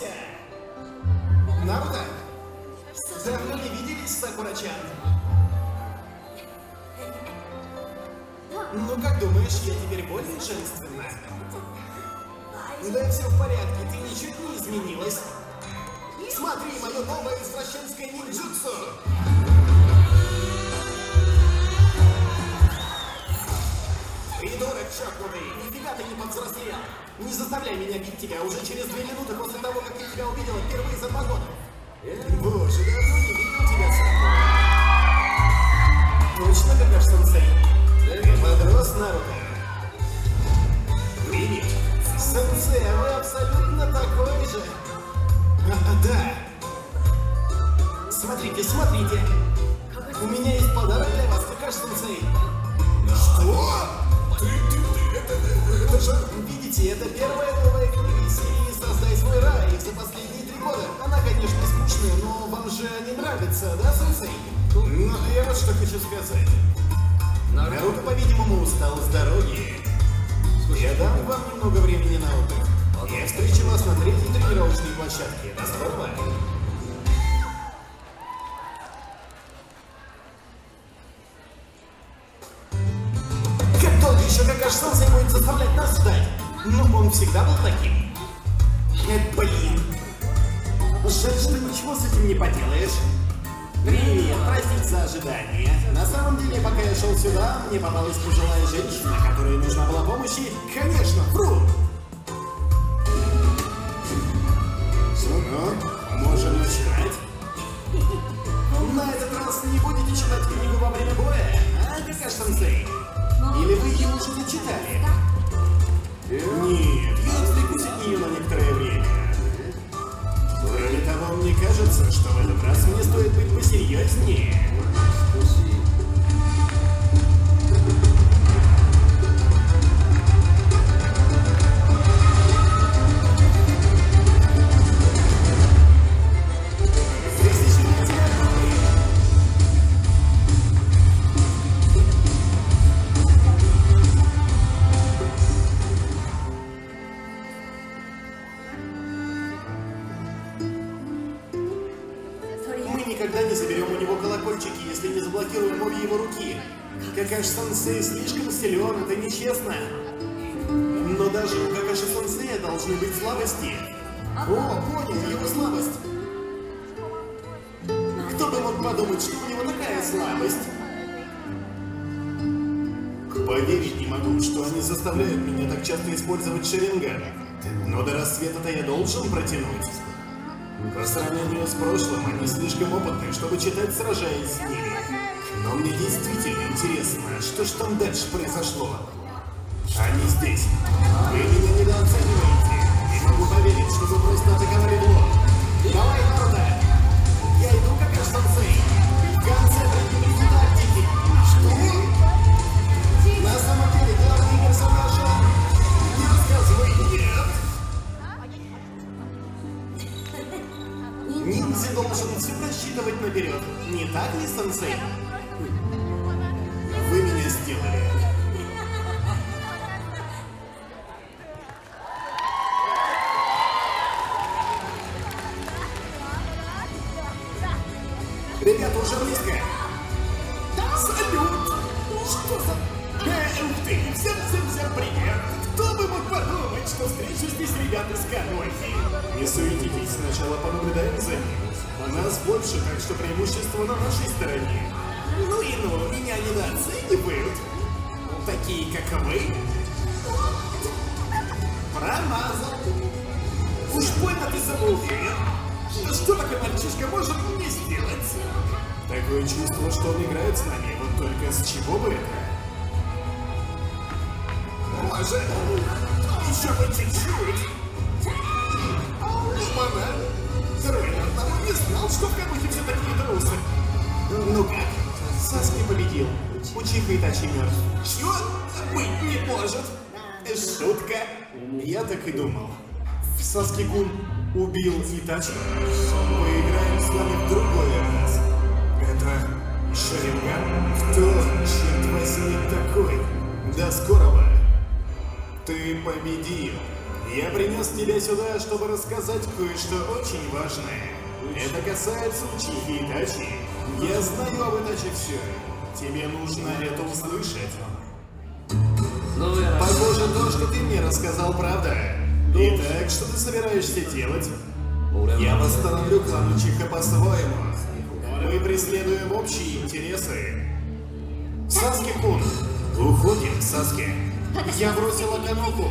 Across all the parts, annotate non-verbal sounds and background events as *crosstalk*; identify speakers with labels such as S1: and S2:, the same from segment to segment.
S1: вернулся! Наруто, давно не виделись, Сакурачан? Ну как думаешь, я теперь более женственна? Да все в порядке, ты ничуть не изменилась. Смотри, мое новое извращенское ниндзюцу! Придурок чокнутый, нифига ты не повзрослел. Не заставляй меня бить тебя уже через две минуты после того, как я тебя увидела впервые за два года. Боже, давно не видел тебя, Сакура. Точно, Какаш-сенсей? Подрос Наруто. Видишь? Сенсей, а вы абсолютно такой же. А, а, да. Смотрите, смотрите. У меня есть подарок для вас, Какаш-сенсей. Что? Видите, это первая новая книга из серии «Создай свой рай» за последние три года. Она, конечно, скучная, но вам же не нравится, да, сенсей? Ну, я вот что хочу сказать. Наруто, по-видимому, устал с дороги. Я дам вам немного времени на отдых. Я встречу вас на третьей тренировочной площадке. До скорого. Как еще Какаш Сенсей будет заставлять нас ждать? Ну, он всегда был таким. Э, блин. Жаль, что ничего с этим не поделаешь. Привет, простите за ожидание. На самом деле, пока я шел сюда, мне попалась пожилая женщина, которой нужна была помощь, и, конечно, вру. Ну, можем начинать. *laughs* На этот раз не будете читать книгу во время боя, а, Какаш-сенсей? Или вы ее уже зачитали? Нет, я отвлекусь от нее на некоторое время. Кроме того, мне кажется, что в этот раз мне стоит быть посерьезнее. Какаш-сенсей слишком силен, это нечестно. Но даже у Какаши-сенсея должны быть слабости. О, понял, его слабость. Кто бы мог подумать, что у него такая слабость? Поверить не могу, что они заставляют меня так часто использовать шеринган. Но до рассвета-то я должен протянуть. По сравнению с прошлым, они слишком опытны, чтобы читать, сражаясь с ними. Но мне действительно интересно, что ж там дальше произошло. Они здесь. Вы меня недооцениваете. Не могу поверить, что вы просто атаковали в лоб. Что встречу здесь ребят из Канохи? Не суетитесь, сначала понаблюдаем за ним. У нас больше, так что преимущество на нашей стороне. Ну и ну, меня недооценивают. Такие, как вы. Промазал. Уж больно ты самоуверен. Да что такой мальчишка может мне сделать? Такое чувство, что он играет с нами, вот только с чего бы это? Может, еще чуть-чуть. Мама, Рейнер того не знал, что в Камухе все. Ну как, Саски победил. Учиха Итачи мертв. Чё? Быть не может. Шутка. Я так и думал. Саски-кун убил Итачи. Поиграем с вами в другой раз. Это Шаринган? Кто, черт возьми, такой? До скорого. Ты победил. Я принес тебя сюда, чтобы рассказать кое-что очень важное. Это касается Учихи Итачи. Я знаю об Итачи все. Тебе нужно это услышать. Похоже, то, что ты мне рассказал, правда. Итак, что ты собираешься делать? Я восстановлю клан Учиха по-своему. Мы преследуем общие интересы. Саски-кун, уходим, Саски. Я бросила Каноку,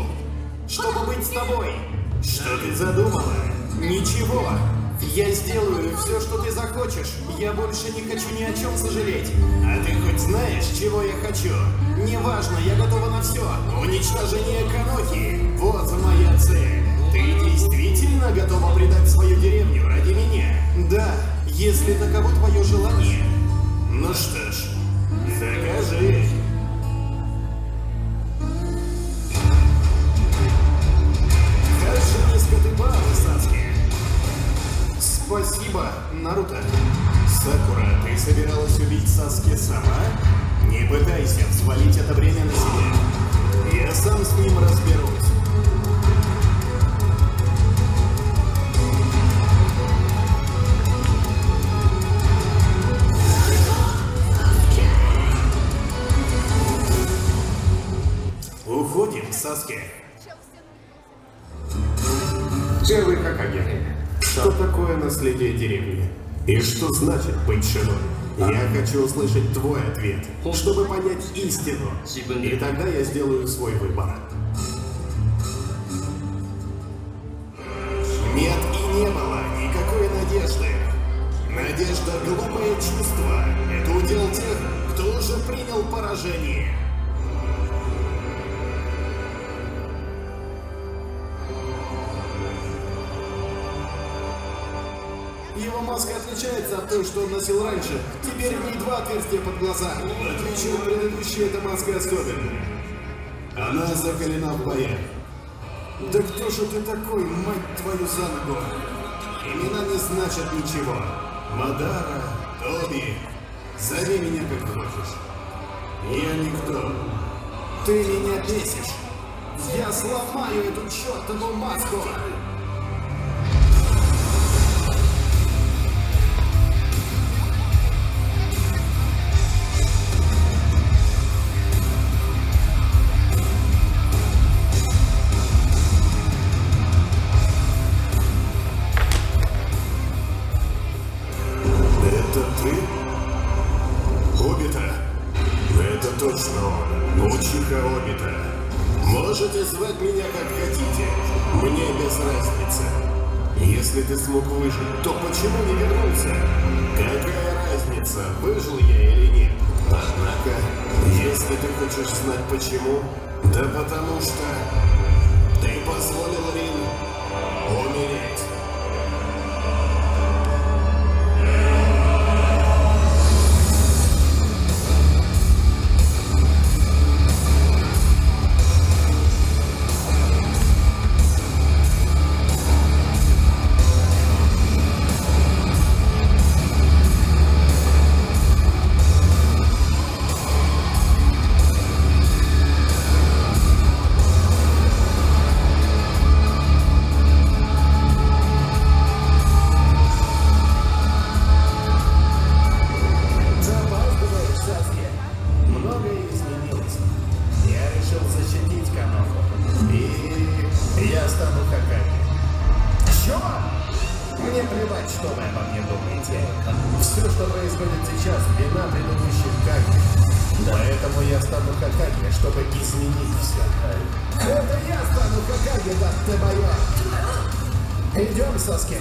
S1: чтобы быть с тобой. Что ты задумала? Ничего. Я сделаю все, что ты захочешь. Я больше не хочу ни о чем сожалеть. А ты хоть знаешь, чего я хочу? Неважно, я готова на все. Уничтожение Канохи. Вот моя цель. Ты действительно готова предать свою деревню ради меня? Да, если таково твое желание. Первый Хакаге. Что такое наследие деревни? И что значит быть шиной? Я хочу услышать твой ответ, чтобы понять истину. И тогда я сделаю свой выбор. Нет маска отличается от той, что он носил раньше. Теперь в ней два отверстия под глаза. В отличие от предыдущей, эта маска особенная. Она закалена в боях. Да кто же ты такой, мать твою за ногу? Имена не значат ничего. Мадара, Тоби, зови меня как хочешь. Я никто. Ты меня бесишь. Я сломаю эту чертову маску. Смог выжить, то почему не вернулся? Какая разница, выжил я или нет? Однако, если ты хочешь знать почему, да потому что Мне плевать, что вы обо мне думаете. Все, что происходит сейчас, вина предыдущих Каги. Поэтому я стану Хакаги, чтобы изменить все. Это я стану Хакаги, да ты моё. Идем, Саски.